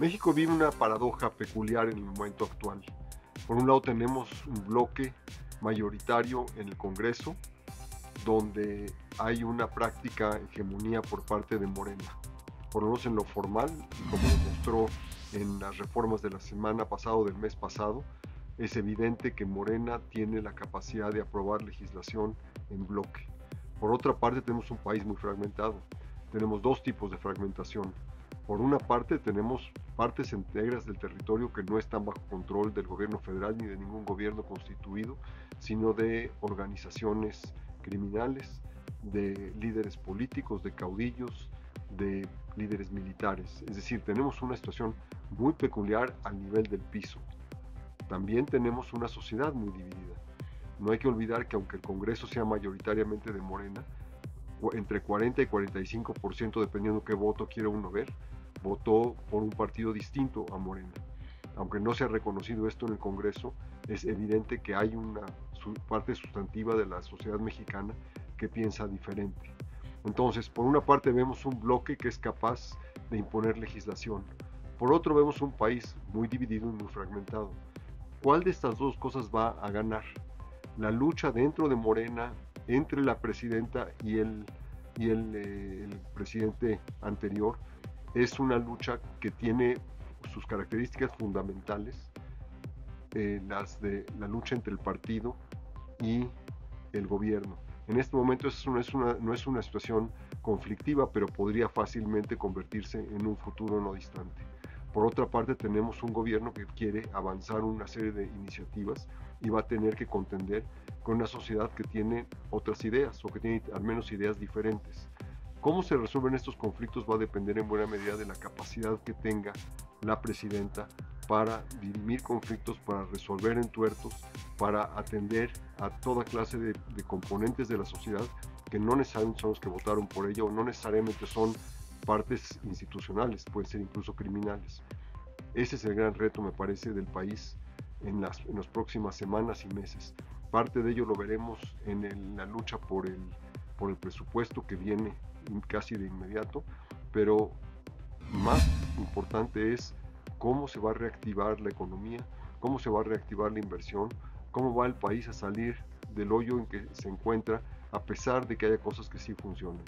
México vive una paradoja peculiar en el momento actual. Por un lado tenemos un bloque mayoritario en el Congreso, donde hay una práctica hegemonía por parte de Morena. Por lo menos en lo formal, como demostró en las reformas de la semana pasada o del mes pasado, es evidente que Morena tiene la capacidad de aprobar legislación en bloque. Por otra parte, tenemos un país muy fragmentado. Tenemos dos tipos de fragmentación. Por una parte, tenemos partes enteras del territorio que no están bajo control del gobierno federal ni de ningún gobierno constituido, sino de organizaciones criminales, de líderes políticos, de caudillos, de líderes militares. Es decir, tenemos una situación muy peculiar al nivel del piso. También tenemos una sociedad muy dividida. No hay que olvidar que aunque el Congreso sea mayoritariamente de Morena, entre 40 y 45%, dependiendo qué voto quiera uno ver, votó por un partido distinto a Morena. Aunque no se ha reconocido esto en el Congreso, es evidente que hay una parte sustantiva de la sociedad mexicana que piensa diferente. Entonces, por una parte vemos un bloque que es capaz de imponer legislación. Por otro vemos un país muy dividido y muy fragmentado. ¿Cuál de estas dos cosas va a ganar? La lucha dentro de Morena entre la presidenta y el, y el, eh, el presidente anterior es una lucha que tiene sus características fundamentales, eh, las de la lucha entre el partido y el gobierno. En este momento eso no es, una, no es una situación conflictiva, pero podría fácilmente convertirse en un futuro no distante. Por otra parte, tenemos un gobierno que quiere avanzar una serie de iniciativas y va a tener que contender con una sociedad que tiene otras ideas o que tiene al menos ideas diferentes. Cómo se resuelven estos conflictos va a depender en buena medida de la capacidad que tenga la presidenta para dirimir conflictos, para resolver entuertos, para atender a toda clase de, componentes de la sociedad que no necesariamente son los que votaron por ella o no necesariamente son partes institucionales, pueden ser incluso criminales. Ese es el gran reto, me parece, del país en las, en las próximas semanas y meses. Parte de ello lo veremos en la lucha por el, por el presupuesto que viene casi de inmediato, pero más importante es cómo se va a reactivar la economía, cómo se va a reactivar la inversión, cómo va el país a salir del hoyo en que se encuentra a pesar de que haya cosas que sí funcionan.